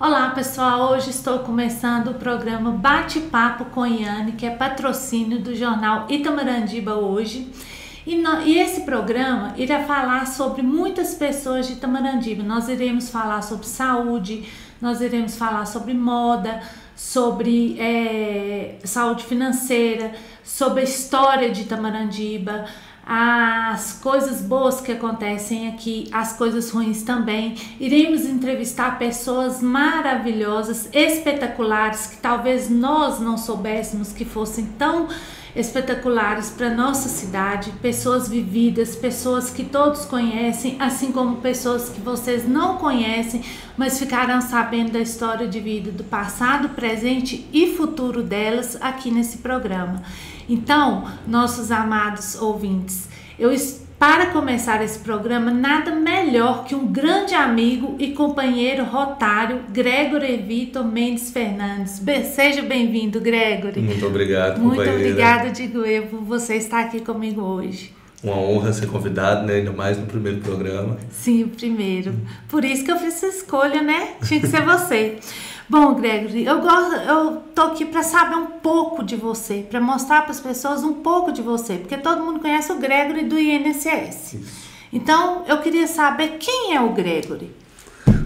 Olá pessoal, hoje estou começando o programa Bate-Papo com Iane, que é patrocínio do jornal Itamarandiba hoje. E, no, e, esse programa irá falar sobre muitas pessoas de Itamarandiba. Nós iremos falar sobre saúde, nós iremos falar sobre moda, sobre é, saúde financeira, sobre a história de Itamarandiba as coisas boas que acontecem aqui, as coisas ruins também. Iremos entrevistar pessoas maravilhosas, espetaculares, que talvez nós não soubéssemos que fossem tão espetaculares para nossa cidade, pessoas vividas, pessoas que todos conhecem, assim como pessoas que vocês não conhecem, mas ficarão sabendo da história de vida do passado, presente e futuro delas aqui nesse programa. Então, nossos amados ouvintes, eu para começar esse programa, nada melhor que um grande amigo e companheiro rotário, Gregory Vitor Mendes Fernandes. Be seja bem-vindo, Gregory. Muito obrigado, Muito obrigada, digo eu, por você estar aqui comigo hoje. Uma honra ser convidado, né? ainda mais no primeiro programa. Sim, o primeiro. Por isso que eu fiz essa escolha, né? Tinha que ser você. Bom, Gregory, eu gosto, eu tô aqui para saber um pouco de você, para mostrar para as pessoas um pouco de você, porque todo mundo conhece o Gregory do INSS. Então, eu queria saber quem é o Gregory.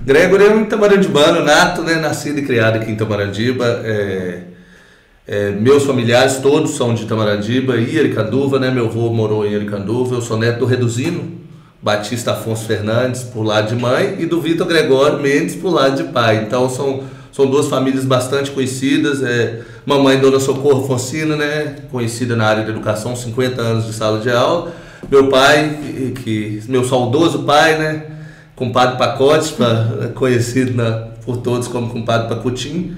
Gregory é um itamarandibano nato, né? Nascido e criado aqui em Itamarandiba. É, é, meus familiares todos são de Itamarandiba e Aricanduva, né? Meu avô morou em Aricanduva. Eu sou neto do Reduzino, Batista Afonso Fernandes, por lado de mãe, e do Vitor Gregório Mendes, por lado de pai. Então, são são duas famílias bastante conhecidas. É, mamãe Dona Socorro Fonsina, né, conhecida na área da educação, 50 anos de sala de aula. Meu pai, que, meu saudoso pai, né, compadre Pacote, pra, conhecido na, por todos como compadre Pacotinho.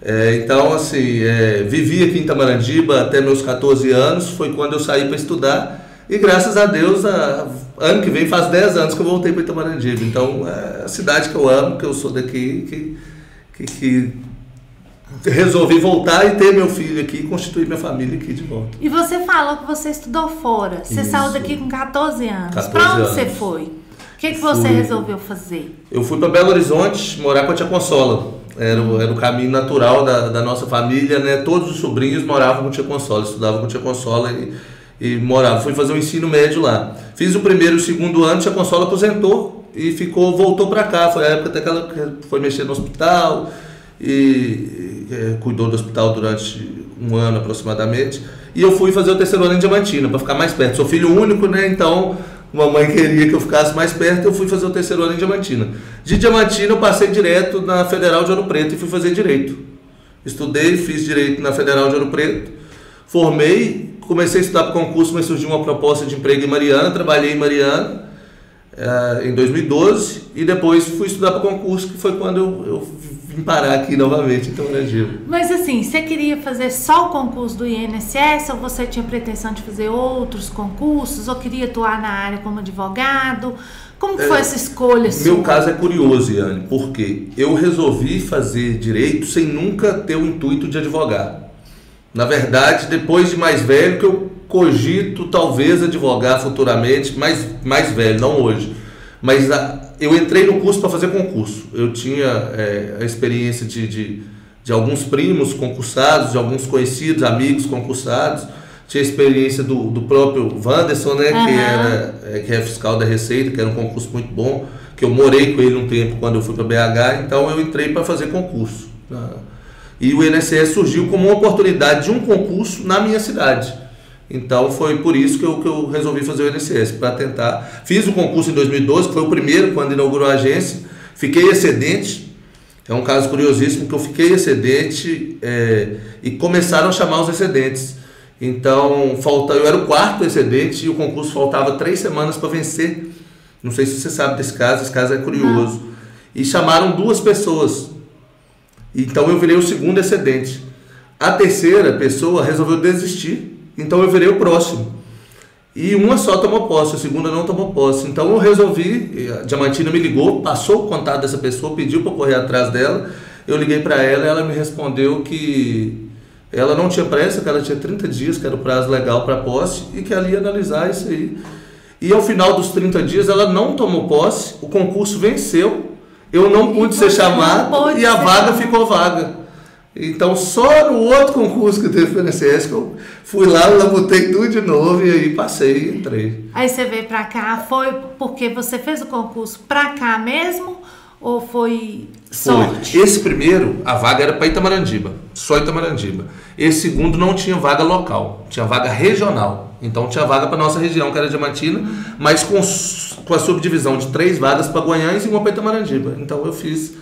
É, então, assim, é, vivi aqui em Tamarandiba até meus 14 anos, foi quando eu saí para estudar. E graças a Deus, a, ano que vem faz 10 anos que eu voltei para Itamarandiba. Então, é a cidade que eu amo, que eu sou daqui, que que, que resolvi voltar e ter meu filho aqui e constituir minha família aqui de volta. E você falou que você estudou fora. Você Isso. saiu daqui com 14 anos. Para onde você foi? O que, que você fui, resolveu fazer? Eu fui para Belo Horizonte morar com a tia Consola. Era, o, era o caminho natural da, da nossa família, né? Todos os sobrinhos moravam com tia Consola, estudavam com tia Consola e, e moravam. Fui fazer o ensino médio lá. Fiz o primeiro e o segundo ano, tia Consola aposentou e ficou, voltou para cá. Foi a época até que ela foi mexer no hospital e é, cuidou do hospital durante um ano aproximadamente. E eu fui fazer o terceiro ano em Diamantina para ficar mais perto. Sou filho único, né? Então, mamãe queria que eu ficasse mais perto, eu fui fazer o terceiro ano em Diamantina. De Diamantina eu passei direto na Federal de Ouro Preto e fui fazer direito. Estudei, fiz direito na Federal de Ouro Preto, formei, comecei a estudar para concurso, mas surgiu uma proposta de emprego em Mariana, trabalhei em Mariana uh, em 2012 e depois fui estudar para concurso, que foi quando eu, eu vim parar aqui novamente em Brasil. Mas assim, você queria fazer só o concurso do INSS ou você tinha pretensão de fazer outros concursos ou queria atuar na área como advogado? Como que foi é, essa escolha Meu caso é curioso, Yane, porque eu resolvi fazer direito sem nunca ter o intuito de advogar. Na verdade, depois de mais velho, que eu cogito talvez advogar futuramente, mais, mais velho, não hoje. Mas a, eu entrei no curso para fazer concurso. Eu tinha é, a experiência de, de, de, alguns primos concursados, de alguns conhecidos, amigos concursados. Tinha a experiência do, do próprio Wanderson, né, uhum. que, era, é, que é fiscal da Receita, que era um concurso muito bom, que eu morei com ele um tempo quando eu fui para BH, então eu entrei para fazer concurso. Né? E o INSS surgiu como uma oportunidade de um concurso na minha cidade. Então foi por isso que eu, que eu resolvi fazer o INSS, para tentar. Fiz o concurso em 2012, que foi o primeiro quando inaugurou a agência. Fiquei excedente. É um caso curiosíssimo que eu fiquei excedente é, e começaram a chamar os excedentes. Então, falta, eu era o quarto excedente e o concurso faltava três semanas para vencer. Não sei se você sabe desse caso, esse caso é curioso. Não. E chamaram duas pessoas. Então eu virei o segundo excedente. A terceira pessoa resolveu desistir então eu virei o próximo. E uma só tomou posse, a segunda não tomou posse. Então eu resolvi, a Diamantina me ligou, passou o contato dessa pessoa, pediu para correr atrás dela. Eu liguei para ela e ela me respondeu que ela não tinha pressa, que ela tinha 30 dias, que era o prazo legal para posse, e que ela ia analisar isso aí. E ao final dos 30 dias ela não tomou posse, o concurso venceu eu não pude ser chamado e a vaga ficou vaga. Então, só no outro concurso que teve pelo INSS que eu fui lá, labutei tudo de novo e aí passei e entrei. Aí você veio pra cá, foi porque você fez o concurso pra cá mesmo ou foi sorte? Foi. Esse primeiro, a vaga era para Itamarandiba, só Itamarandiba. Esse segundo não tinha vaga local, tinha vaga regional. Então tinha vaga para nossa região, que era Diamantina, mas com, com a subdivisão de três vagas para Guanhães e uma para Itamarandiba. Então eu fiz,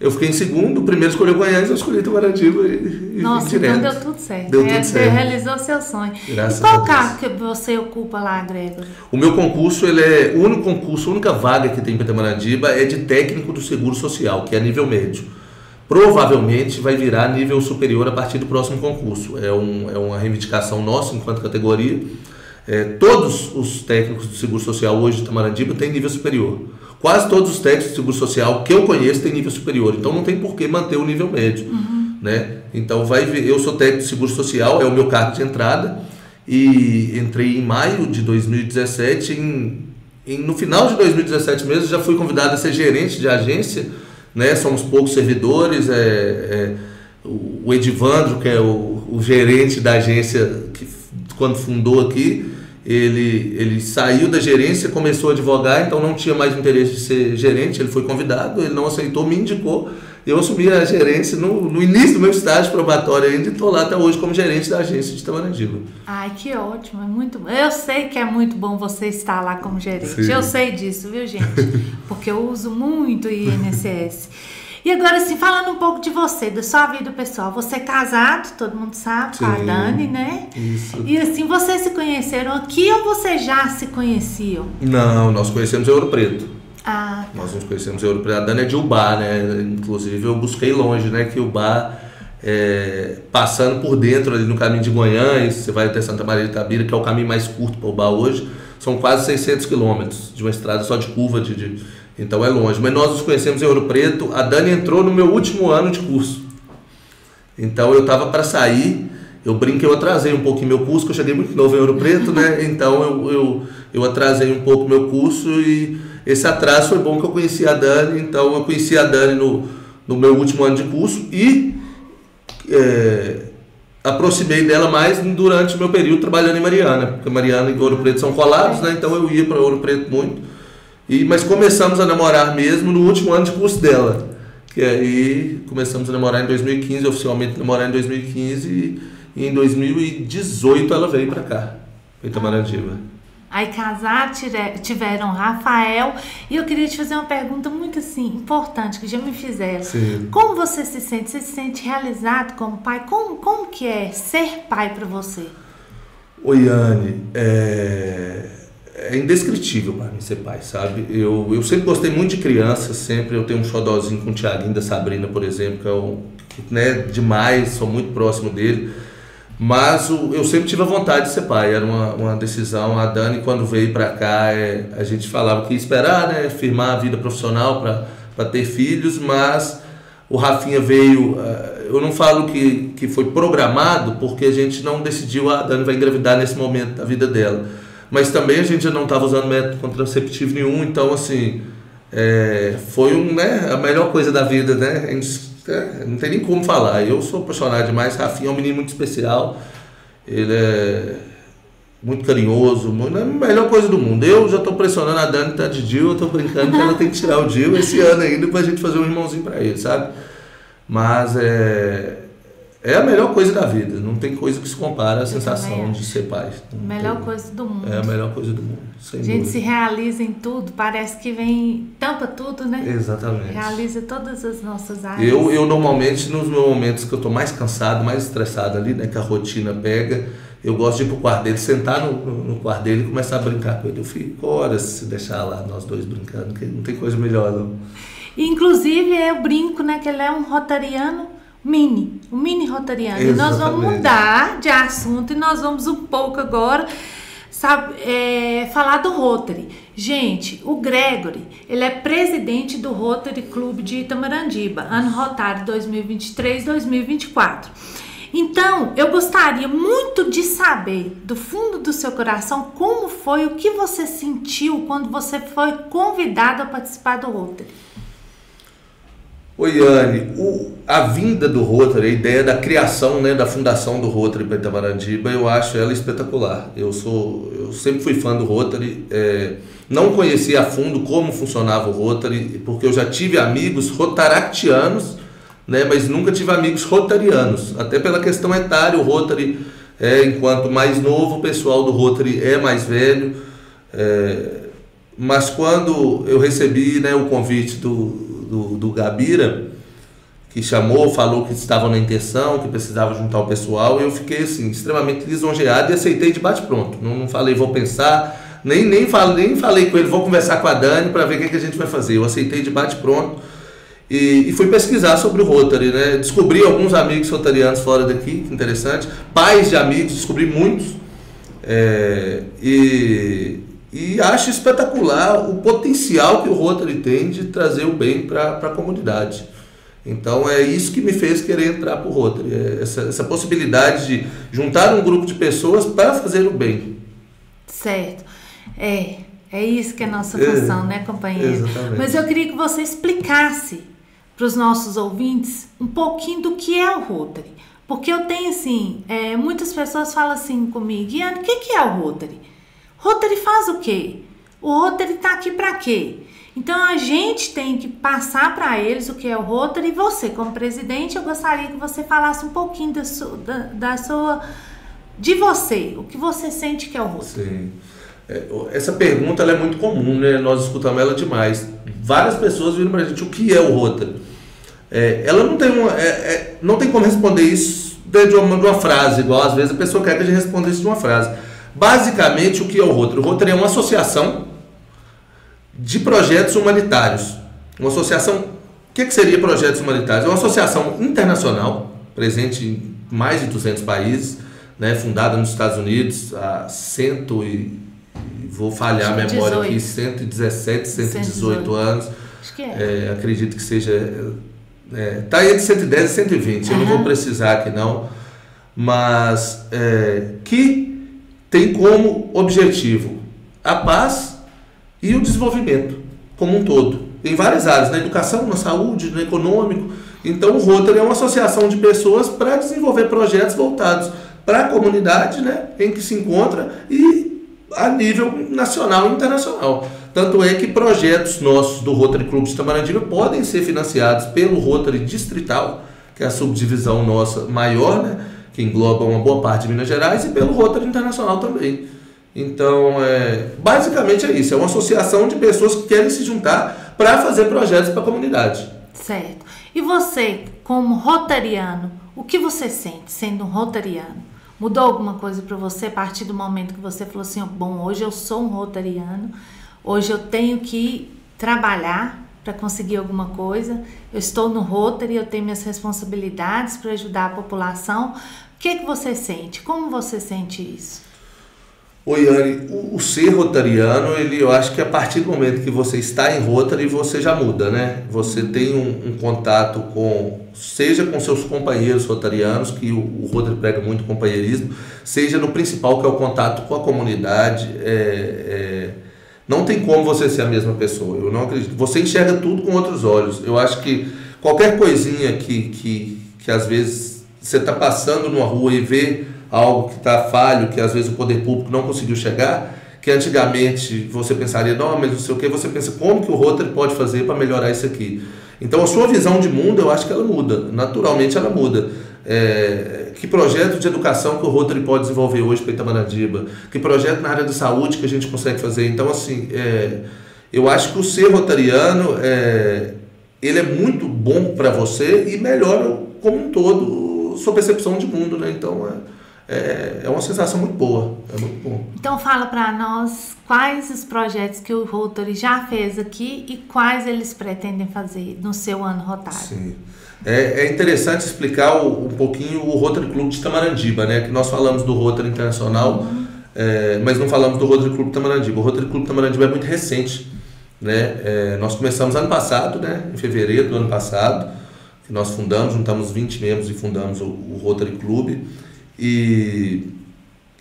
eu fiquei em segundo, o primeiro escolheu Guanhães, eu escolhi Itamarandiba e, e Nossa, então deu tudo certo. Deu É, tudo Você certo. realizou seu sonho. Graças e qual cargo que você ocupa lá, Gregor? O meu concurso, ele é o único concurso, a única vaga que tem para Itamarandiba é de técnico do Seguro Social, que é nível médio. Provavelmente vai virar nível superior a partir do próximo concurso. É, um, é uma reivindicação nossa enquanto categoria. É, todos os técnicos do Seguro Social hoje de Itamarandiba têm nível superior. Quase todos os técnicos do Seguro Social que eu conheço têm nível superior. Então não tem por que manter o nível médio. Né? Então vai ver, eu sou técnico de Seguro Social, é o meu cargo de entrada e entrei em maio de 2017. Em, em- no final de 2017 mesmo, já fui convidado a ser gerente de agência. Né? Somos poucos servidores. É, é, o Edivandro, que é o, o gerente da agência que quando fundou aqui, ele, ele saiu da gerência, começou a advogar, então não tinha mais interesse de ser gerente. Ele foi convidado, ele não aceitou, me indicou. Eu assumi a gerência no, no início do meu estágio probatório ainda e estou lá até hoje como gerente da agência de Itamandiba. Ai, que ótimo, é muito bom. Eu sei que é muito bom você estar lá como gerente. Sim. Eu sei disso, viu, gente? Porque eu uso muito o INSS. E agora, assim, falando um pouco de você, da sua vida pessoal. Você é casado, todo mundo sabe, com a Sim. Dani, né? Isso. E assim, vocês se conheceram aqui ou vocês já se conheciam? Não, nós conhecemos Ouro Preto. Ah, Nós nos conhecemos em Ouro Preto. A Dani é de Ubá, né? Inclusive eu busquei longe, né? Que Ubá, é, passando por dentro ali no caminho de Goiânia, você vai até Santa Maria de Itabira, que é o caminho mais curto para Ubá hoje, são quase 600 quilômetros de uma estrada só de curva, de, de- então é longe. Mas nós nos conhecemos em Ouro Preto. A Dani entrou no meu último ano de curso. Então eu estava para sair, eu brinquei, eu atrasei um pouquinho meu curso, que eu cheguei muito novo em Ouro Preto, né? Então eu, eu, eu atrasei um pouco meu curso e esse atraso foi bom que eu conheci a Dani, então eu conheci a Dani no, no meu último ano de curso e é, aproximei dela mais durante o meu período trabalhando em Mariana, porque Mariana e Ouro Preto são colados, né? Então eu ia para Ouro Preto muito. E, mas começamos a namorar mesmo no último ano de curso dela. Que aí começamos a namorar em 2015, oficialmente namorar em 2015 e, em 2018 ela veio para cá, para Itamaradiba. Aí tire- tiveram Rafael. E eu queria te fazer uma pergunta muito assim, importante, que já me fizeram. Sim. Como você se sente? Você se sente realizado como pai? Como, como que é ser pai para você? Oi, Anne, é, é indescritível para mim ser pai, sabe? Eu, eu sempre gostei muito de criança, sempre eu tenho um xodózinho com o Tiaguinho da Sabrina, por exemplo, que é um, né, demais, sou muito próximo dele. Mas o- eu sempre tive a vontade de ser pai, era uma, uma decisão. A Dani, quando veio para cá, é, a gente falava que ia esperar, né, firmar a vida profissional para ter filhos, mas o Rafinha veio. eh, Eu não falo que, que foi programado, porque a gente não decidiu, ah, a Dani vai engravidar nesse momento da vida dela. Mas também a gente não estava usando método contraceptivo nenhum, então, assim, é, foi um, né, a melhor coisa da vida, né? Gente, é, não tem nem como falar. Eu sou apaixonado demais. Rafinha é um menino muito especial. Ele é muito carinhoso, muito, é a melhor coisa do mundo. Eu já estou pressionando a Dani tá de Dil, eu estou brincando que ela tem que tirar o Dil esse ano ainda para a gente fazer um irmãozinho para ele, sabe? Mas é, é a melhor coisa da vida. Não tem coisa que se compara à sensação de ser pai. Não Melhor tem- coisa do mundo. É a melhor coisa do mundo, A gente dúvida. se realiza em tudo, parece que vem, tampa tudo, né? Exatamente. Realiza todas as nossas áreas. Eu, eu normalmente, nos meus momentos que eu estou mais cansado, mais estressado ali, né, que a rotina pega, eu gosto de ir pro quarto dele, sentar no, no, no quarto dele e começar a brincar com ele. Eu fico horas se deixar lá, nós dois brincando, que não tem coisa melhor não. Inclusive, eu brinco, né, que ele é um rotariano mini, um mini rotariano. E nós vamos mudar de assunto e nós vamos um pouco agora sabe, é, falar do Rotary. Gente, o Gregory, ele é presidente do Rotary Clube de Itamarandiba, ano rotário 2023-2024. Então, eu gostaria muito de saber, do fundo do seu coração, como foi, o que você sentiu quando você foi convidado a participar do Rotary. Oi, Yane, o, a vinda do Rotary, a ideia da criação, né, da fundação do Rotary para Itamarandiba, eu acho ela espetacular. Eu sou, eu sempre fui fã do Rotary, é, não conhecia a fundo como funcionava o Rotary, porque eu já tive amigos rotaractianos, né, mas nunca tive amigos rotarianos, até pela questão etária, o Rotary, é, enquanto mais novo, o pessoal do Rotary é mais velho, é, mas quando eu recebi né, o convite do, do, do Gabira, que chamou, falou que estava na intenção, que precisava juntar o pessoal, e eu fiquei assim, extremamente lisonjeado e aceitei de bate-pronto. Não, não falei, vou pensar, nem, nem, falei, nem falei com ele, vou conversar com a Dani para ver o que, é que a gente vai fazer. Eu aceitei de bate-pronto e, e, fui pesquisar sobre o Rotary, né? Descobri alguns amigos rotarianos fora daqui, interessante. Pais de amigos, descobri muitos. É, e, e acho espetacular o potencial que o Rotary tem de trazer o bem para a comunidade. Então é isso que me fez querer entrar para o Rotary, é essa, essa possibilidade de juntar um grupo de pessoas para fazer o bem. Certo. É, é isso que é a nossa função, é, né, companheiro? Exatamente. Mas eu queria que você explicasse para os nossos ouvintes um pouquinho do que é o Rotary. Porque eu tenho assim, é, muitas pessoas falam assim comigo, Guiana, o que, que é o Rotary? Rotary faz o quê? O Rotary está aqui para quê? Então a gente tem que passar para eles o que é o Rotary e você, como presidente, eu gostaria que você falasse um pouquinho da sua, da, da sua de você, o que você sente que é o Rotary. Sim. É, essa pergunta é muito comum, né? Nós escutamos ela demais. Várias pessoas viram para a gente o que é o Rotary. É, ela não tem, uma, é, é, não tem como responder isso de uma, de uma frase, igual às vezes a pessoa quer que a gente responda isso de uma frase. Basicamente, o que é o Rotary? O Rotary é uma associação de projetos humanitários. Uma associação. O que, que seria projetos humanitários? É uma associação internacional, presente em mais de 200 países, né, fundada nos Estados Unidos há cento e. Vou falhar a memória 18. aqui, 117, 118 118. anos. Acho que é. é acredito que seja. Está é, tá entre 110 e 120, uhum. eu não vou precisar aqui não. Mas é, que tem como objetivo a paz e o desenvolvimento como um todo, em várias áreas, na educação, na saúde, no econômico. Então, o Rotary é uma associação de pessoas para desenvolver projetos voltados para a comunidade né, em que se encontra e a nível nacional e internacional. Tanto é que projetos nossos do Rotary Clube de Tamarandiba podem ser financiados pelo Rotary Distrital, que é a subdivisão nossa maior, né? Que engloba uma boa parte de Minas Gerais, e pelo Rotary Internacional também. Então, é, basicamente é isso: é uma associação de pessoas que querem se juntar para fazer projetos para a comunidade. Certo. E você, como rotariano, o que você sente sendo um rotariano? Mudou alguma coisa para você a partir do momento que você falou assim: bom, hoje eu sou um rotariano, hoje eu tenho que trabalhar para conseguir alguma coisa. Eu estou no Rotary, eu tenho minhas responsabilidades para ajudar a população. O que, que você sente? Como você sente isso? Oi, Anne, o, o, ser rotariano, ele, eu acho que a partir do momento que você está em Rotary, você já muda, né? Você tem um, um contato com, seja com seus companheiros rotarianos, que o, o Rotary prega muito companheirismo, seja no principal, que é o contato com a comunidade. É, é, não tem como você ser a mesma pessoa. Eu não acredito. Você enxerga tudo com outros olhos. Eu acho que qualquer coisinha que, que, que às vezes você está passando numa rua e vê algo que está falho, que às vezes o poder público não conseguiu chegar, que antigamente você pensaria, não, mas não sei o que, você pensa como que o Rotary pode fazer para melhorar isso aqui. Então a sua visão de mundo, eu acho que ela muda, naturalmente ela muda. É, que projeto de educação que o Rotary pode desenvolver hoje para Itamaradiba? Que projeto na área de saúde que a gente consegue fazer? Então, assim, é, eu acho que o ser rotariano, é, ele é muito bom para você e melhora como um todo sua percepção de mundo, né? Então, é, é, é uma sensação muito boa, é muito bom. Então, fala para nós quais os projetos que o Rotary já fez aqui e quais eles pretendem fazer no seu ano rotário. Sim. É, é interessante explicar o, um pouquinho o Rotary Clube de Tamarandiba, né? Que nós falamos do Rotary Internacional, uhum. é, mas não falamos do Rotary Clube Tamarandiba. O Rotary Clube Tamarandiba é muito recente, né? É, nós começamos ano passado, né? Em fevereiro do ano passado, que nós fundamos, juntamos 20 membros e fundamos o, o Rotary Clube. E,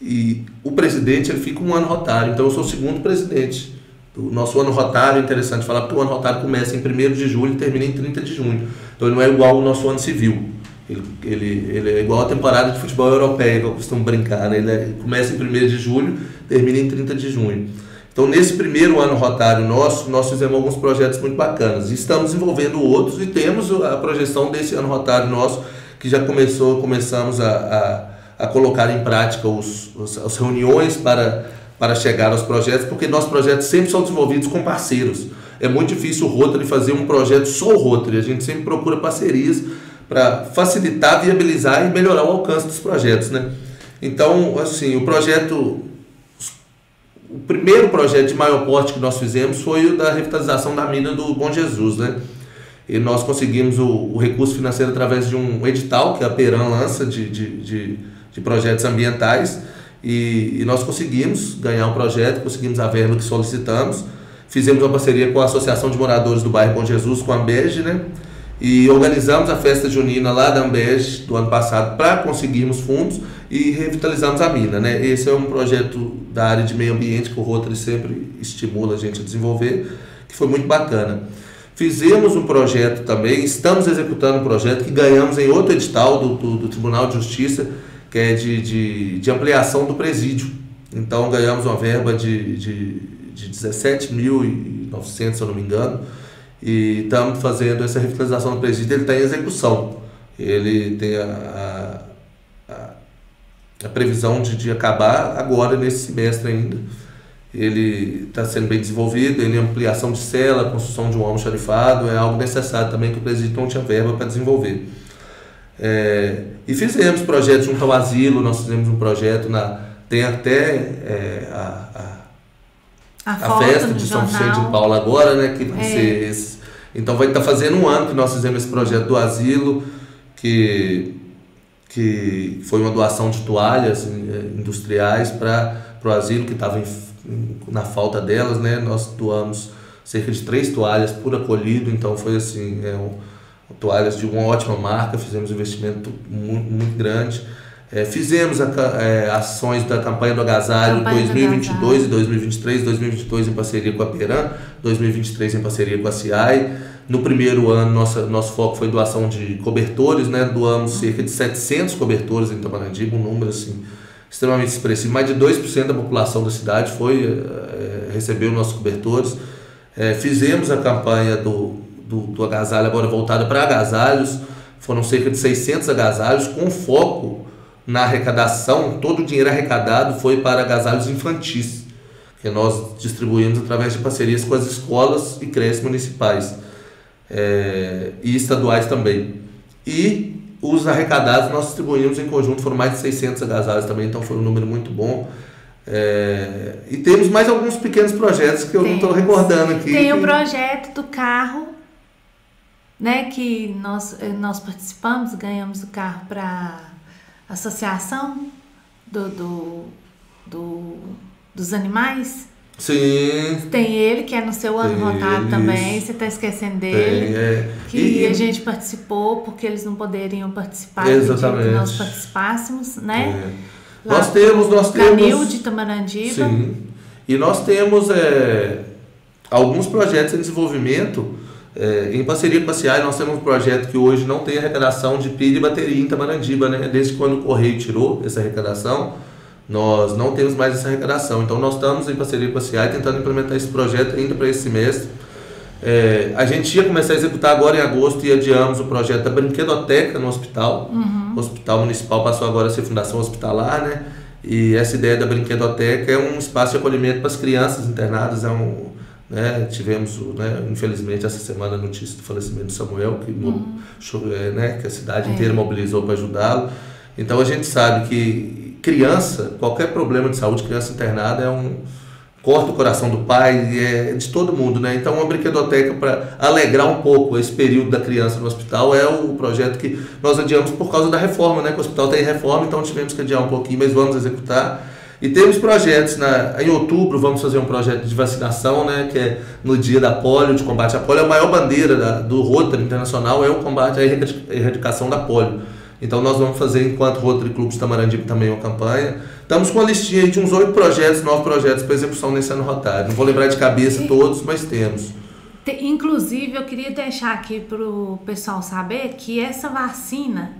e o presidente ele fica um ano rotário, então eu sou o segundo presidente O nosso ano rotário, é interessante falar, porque o ano rotário começa em 1 de julho e termina em 30 de junho. Então ele não é igual ao nosso ano civil. Ele, ele, ele é igual a temporada de futebol europeia, que eu costumo brincar. Né? Ele é, começa em 1 de julho, termina em 30 de junho. Então, nesse primeiro ano rotário nosso, nós fizemos alguns projetos muito bacanas. Estamos desenvolvendo outros e temos a projeção desse ano rotário nosso, que já começou, começamos a, a, a colocar em prática os, os, as reuniões para, para chegar aos projetos, porque nossos projetos sempre são desenvolvidos com parceiros. É muito difícil o Rotary fazer um projeto só o Rotary, a gente sempre procura parcerias para facilitar, viabilizar e melhorar o alcance dos projetos, né? Então, assim, o projeto o primeiro projeto de maior porte que nós fizemos foi o da revitalização da mina do Bom Jesus, né? E nós conseguimos o, o recurso financeiro através de um edital que a Peran lança de, de, de, de projetos ambientais e, e, nós conseguimos ganhar um projeto, conseguimos a verba que solicitamos, fizemos uma parceria com a Associação de Moradores do Bairro Bom Jesus, com a Ambege, né? E organizamos a festa junina lá da Ambege do ano passado para conseguirmos fundos e revitalizamos a mina. Né? Esse é um projeto da área de meio ambiente que o Rotary sempre estimula a gente a desenvolver, que foi muito bacana. Fizemos um projeto também, estamos executando um projeto que ganhamos em outro edital do, do, do Tribunal de Justiça, que é de, de, de, ampliação do presídio. Então ganhamos uma verba de, de, de 17.900, se eu não me engano, e estamos fazendo essa revitalização do presídio, ele está em execução. Ele tem a, a, a, previsão de, de acabar agora, nesse semestre ainda. Ele está sendo bem desenvolvido, ele é ampliação de cela, construção de um almoxarifado, é algo necessário também que o presídio não tinha verba para desenvolver. É, e fizemos projetos junto ao asilo, nós fizemos um projeto, na, tem até é, a, a a, a festa de São Vicente de Paulo agora, né? Que vai é. ser esse. Então vai estar tá fazendo um ano que nós fizemos esse projeto do asilo, que, que foi uma doação de toalhas eh, industriais para o asilo que estava na falta delas, né? Nós doamos cerca de três toalhas por acolhido, então foi assim, é, um, toalhas de uma ótima marca, fizemos um investimento muito, muito grande. É, fizemos a, é, ações da campanha do agasalho campanha 2022 do agasalho. e 2023, 2022 em parceria com a Peran, 2023 em parceria com a CIAI. No primeiro ano, nossa, nosso foco foi doação de cobertores, né? doamos cerca de 700 cobertores em Itamanandiba, um número assim, extremamente expressivo. Mais de 2% da população da cidade foi é, recebeu nossos cobertores. É, fizemos a campanha do, do, do agasalho, agora voltada para agasalhos, foram cerca de 600 agasalhos, com foco na arrecadação, todo o dinheiro arrecadado foi para agasalhos infantis, que nós distribuímos através de parcerias com as escolas e creches municipais é, e estaduais também. E os arrecadados nós distribuímos em conjunto, foram mais de 600 agasalhos também, então foi um número muito bom. É, e temos mais alguns pequenos projetos que eu não estou recordando aqui. Tem que... o projeto do carro, né, que nós, nós participamos, ganhamos o carro para associação do, do, do, dos animais. Sim. Tem ele, que é no seu ano rotado também, você está esquecendo dele. Tem, é. Que e, a gente participou, porque eles não poderiam participar exatamente. que nós participássemos, né? É. Nós temos, nós temos. de Tamarandiba. Sim. E nós temos é, alguns projetos em desenvolvimento é, em parceria com a CIAI, nós temos um projeto que hoje não tem arrecadação de pilha e bateria em Tamarandiba, né? Desde quando o Correio tirou essa arrecadação, nós não temos mais essa arrecadação. Então, nós estamos em parceria com a CIAI tentando implementar esse projeto ainda para esse semestre. É, a gente ia começar a executar agora em agosto e adiamos o projeto da brinquedoteca no hospital. Uhum. O hospital municipal passou agora a ser fundação hospitalar, né? E essa ideia da brinquedoteca é um espaço de acolhimento para as crianças internadas, é um, né? Tivemos, né, infelizmente, essa semana a notícia do falecimento de Samuel, que, uhum. né, que a cidade é. inteira mobilizou para ajudá-lo. Então a gente sabe que criança, qualquer problema de saúde, criança internada é um corta o coração do pai, é de todo mundo, né? Então uma brinquedoteca para alegrar um pouco esse período da criança no hospital é o projeto que nós adiamos por causa da reforma, né? Que o hospital tem reforma, então tivemos que adiar um pouquinho, mas vamos executar. E temos projetos, na, em outubro vamos fazer um projeto de vacinação, né, que é no dia da polio, de combate à polio. A maior bandeira da, do Rotary Internacional é o combate à erradicação da polio. Então nós vamos fazer, enquanto Rotary Clube de Tamarandiba também uma campanha. Estamos com uma listinha de uns oito projetos, nove projetos para execução nesse ano rotário. Não vou lembrar de cabeça todos, mas temos. Inclusive, eu queria deixar aqui para o pessoal saber que essa vacina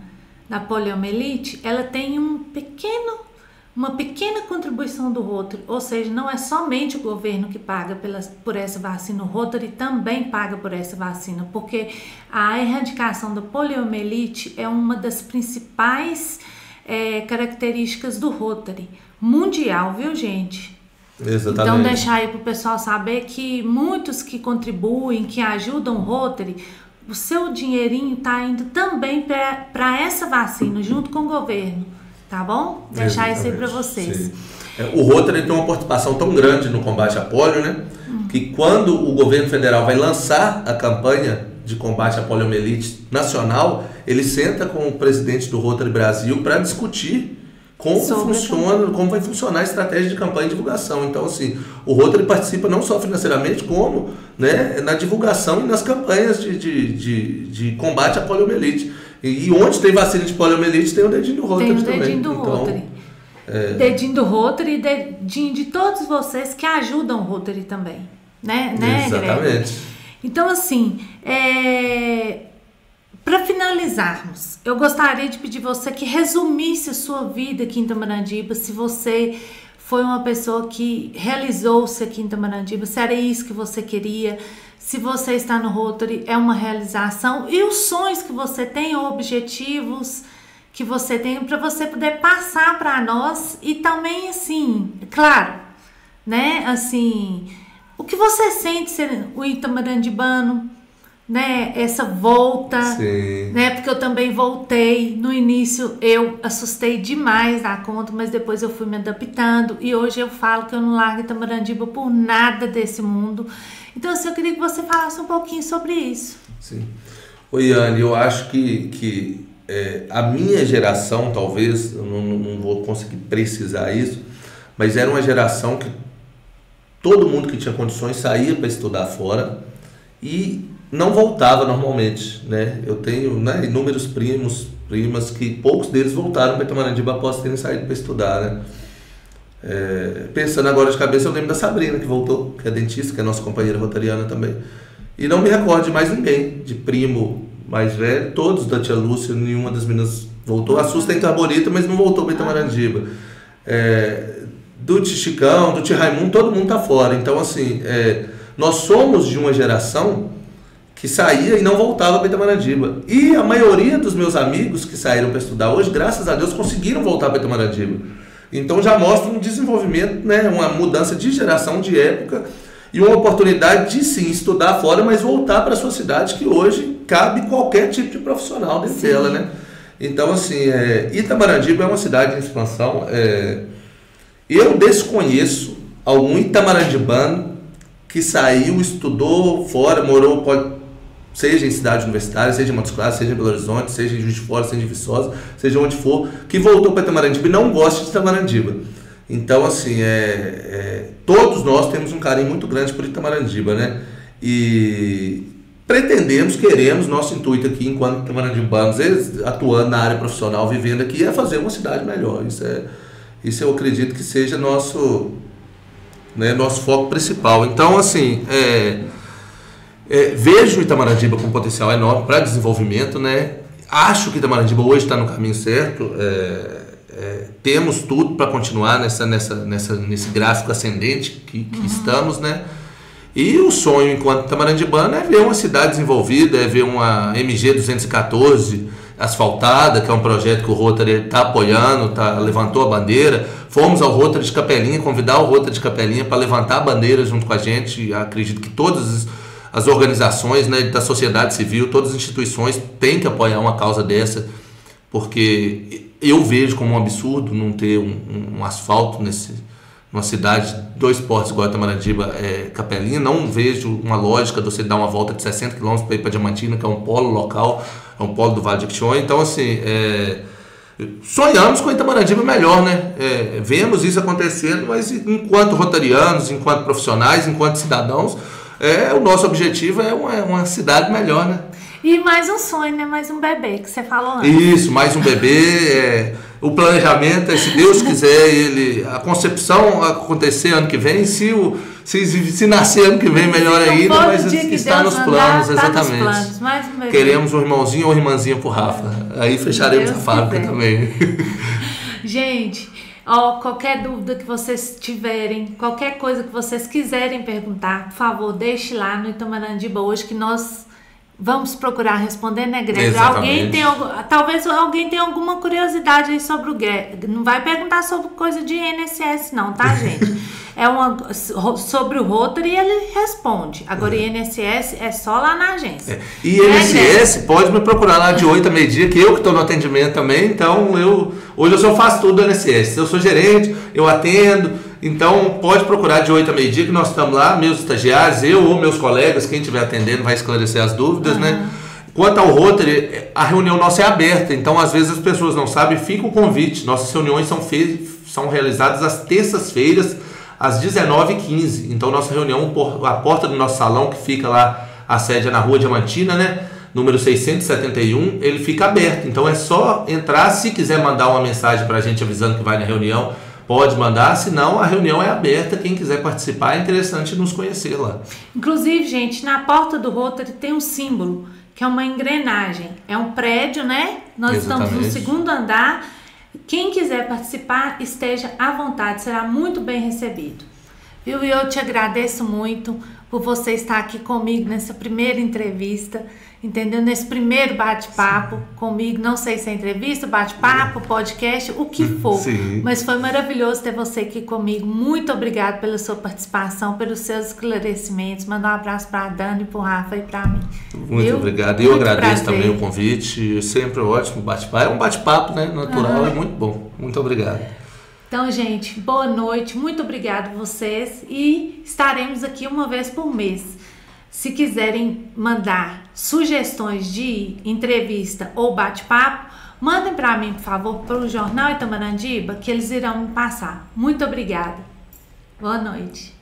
da poliomielite, ela tem um pequeno uma pequena contribuição do Rotary, ou seja, não é somente o governo que paga pela, por essa vacina, o Rotary também paga por essa vacina, porque a erradicação da poliomielite é uma das principais é, características do Rotary mundial, viu, gente? Exatamente. Então, deixar aí para o pessoal saber que muitos que contribuem, que ajudam o Rotary, o seu dinheirinho está indo também para essa vacina, junto com o governo tá bom? Deixar isso aí para vocês. É, o Rotary tem uma participação tão grande no combate à polio, né? Hum. Que quando o governo federal vai lançar a campanha de combate à poliomielite nacional, ele senta com o presidente do Rotary Brasil para discutir como Sobre funciona, como vai funcionar a estratégia de campanha e divulgação. Então, assim, o Rotary participa não só financeiramente, como né, na divulgação e nas campanhas de, de, de, de combate à poliomielite. E, onde tem vacina de poliomielite tem o dedinho do Rotary também. Tem o dedinho do então, Rotary. É... Dedinho do Rotary e dedinho de todos vocês que ajudam o Rotary também. Né, né Exatamente. Greg? Então, assim, é... para finalizarmos, eu gostaria de pedir você que resumisse sua vida aqui em Tamarandiba, se você foi uma pessoa que realizou-se aqui em Tamarandiba, se era isso que você queria, se você está no Rotary, é uma realização. E os sonhos que você tem, objetivos que você tem, para você poder passar para nós e também, assim, claro, né? Assim, o que você sente ser o Itamarandibano, né? Essa volta, Sim. né? Porque eu também voltei. No início eu assustei demais da conta, mas depois eu fui me adaptando e hoje eu falo que eu não largo Itamarandiba por nada desse mundo. Então, assim, eu queria que você falasse um pouquinho sobre isso. Sim. Oi, Yane, eu acho que, que é, a minha geração, talvez, eu não, não vou conseguir precisar isso, mas era uma geração que todo mundo que tinha condições saía para estudar fora e não voltava normalmente, né? Eu tenho né, inúmeros primos, primas que poucos deles voltaram para Itamaradiba após terem saído para estudar, né? É, pensando agora de cabeça, eu lembro da Sabrina, que voltou, que é dentista, que é nossa companheira rotariana também. E não me recordo de mais ninguém, de primo mais velho, todos da tia Lúcia, nenhuma das meninas voltou. A Sus tem Taborita, mas não voltou para Itamarandiba. É, do tio Chicão, do tio Raimundo, todo mundo tá fora. Então, assim, é, nós somos de uma geração que saía e não voltava para Itamarandiba. E a maioria dos meus amigos que saíram para estudar hoje, graças a Deus, conseguiram voltar para Itamarandiba. Então já mostra um desenvolvimento, né, uma mudança de geração, de época e uma oportunidade de sim estudar fora, mas voltar para a sua cidade, que hoje cabe qualquer tipo de profissional dentro sim. dela, né? Então, assim, é, Itamarandiba é uma cidade em expansão. É, eu desconheço algum itamarandibano que saiu, estudou fora, morou, pode, seja em cidade universitária, seja em Montes Claros, seja em Belo Horizonte, seja em Juiz de Fora, seja em Viçosa, seja onde for, que voltou para Itamarandíba e não gosta de Itamarandíba. Então, assim, é, é, todos nós temos um carinho muito grande por Itamarandíba, né? E pretendemos, queremos, nosso intuito aqui, enquanto itamarandimbanos, atuando na área profissional, vivendo aqui, é fazer uma cidade melhor. Isso, é, isso eu acredito que seja nosso, né, nosso foco principal. Então, assim, é, é, vejo Itamaradiba com potencial enorme para desenvolvimento, né? Acho que Itamaradiba hoje está no caminho certo. É, é, temos tudo para continuar nessa, nessa, nessa, nesse gráfico ascendente que, que uhum. estamos, né? E o sonho enquanto Itamarandibana é ver uma cidade desenvolvida, é ver uma MG 214 asfaltada, que é um projeto que o Rotary está apoiando, tá, levantou a bandeira. Fomos ao Rotary de Capelinha, convidar o Rotary de Capelinha para levantar a bandeira junto com a gente. Acredito que todas as organizações né, da sociedade civil, todas as instituições têm que apoiar uma causa dessa, porque eu vejo como um absurdo não ter um, um, asfalto nesse, numa cidade, dois portos igual a Tamarandiba, é, Capelinha, não vejo uma lógica de você dar uma volta de 60 km para ir para Diamantina, que é um polo local, é um polo do Vale de Jequitinhonha, então assim, é, sonhamos com Itamaradiba melhor, né? É, vemos isso acontecendo, mas enquanto rotarianos, enquanto profissionais, enquanto cidadãos, é, o nosso objetivo é uma, uma cidade melhor, né? E mais um sonho, né? Mais um bebê que você falou antes. Isso, mais um bebê. É, o planejamento é, se Deus quiser, ele, a concepção acontecer ano que vem, se, o, se, se nascer ano que vem, melhor ainda, mas está nos planos, tá exatamente. Nos planos, um Queremos um irmãozinho ou irmãzinha pro Rafa. Aí fecharemos Deus a fábrica também. Gente, ó, qualquer dúvida que vocês tiverem, qualquer coisa que vocês quiserem perguntar, por favor, deixe lá no Itamarandiba hoje que nós Vamos procurar responder, né, Greg? Alguém tem talvez alguém tenha alguma curiosidade aí sobre o Greg. Não vai perguntar sobre coisa de INSS, não, tá, gente? é uma sobre o Rotary ele responde. Agora é. INSS é só lá na agência. É. E INSS é, pode me procurar lá de 8 a meio-dia, que eu que estou no atendimento também, então eu hoje eu só faço tudo do INSS. Eu sou gerente, eu atendo, então pode procurar de 8 a meio-dia que nós estamos lá, meus estagiários, eu ou meus colegas, quem estiver atendendo vai esclarecer as dúvidas, uhum. né? Quanto ao Rotary, a reunião nossa é aberta, então às vezes as pessoas não sabem, fica o convite. Nossas reuniões são, são realizadas às terças-feiras, às 19h15. Então nossa reunião, a porta do nosso salão, que fica lá, a sede é na rua Diamantina, né? Número 671, ele fica aberto. Então é só entrar, se quiser mandar uma mensagem para a gente avisando que vai na reunião, pode mandar, senão a reunião é aberta, quem quiser participar é interessante nos conhecer lá. Inclusive, gente, na porta do Rotary tem um símbolo, que é uma engrenagem. É um prédio, né? Nós Exatamente. estamos no segundo andar. Quem quiser participar, esteja à vontade, será muito bem recebido. Viu? E eu te agradeço muito por você estar aqui comigo nessa primeira entrevista entendeu? Nesse primeiro bate-papo comigo, não sei se é entrevista, bate-papo, podcast, o que for. Sim. Mas foi maravilhoso ter você aqui comigo. Muito obrigado pela sua participação, pelos seus esclarecimentos. Manda um abraço para a Dani, para o Rafa e para mim. Muito Viu? obrigado. Eu agradeço prazer. também o convite. Sempre ótimo bate-papo. É um bate-papo, né? Natural, uhum. é muito bom. Muito obrigado. Então, gente, boa noite. Muito obrigado vocês e estaremos aqui uma vez por mês. Se quiserem mandar sugestões de entrevista ou bate-papo, mandem para mim, por favor, para o Jornal Itamarandiba, que eles irão me passar. Muito obrigada. Boa noite.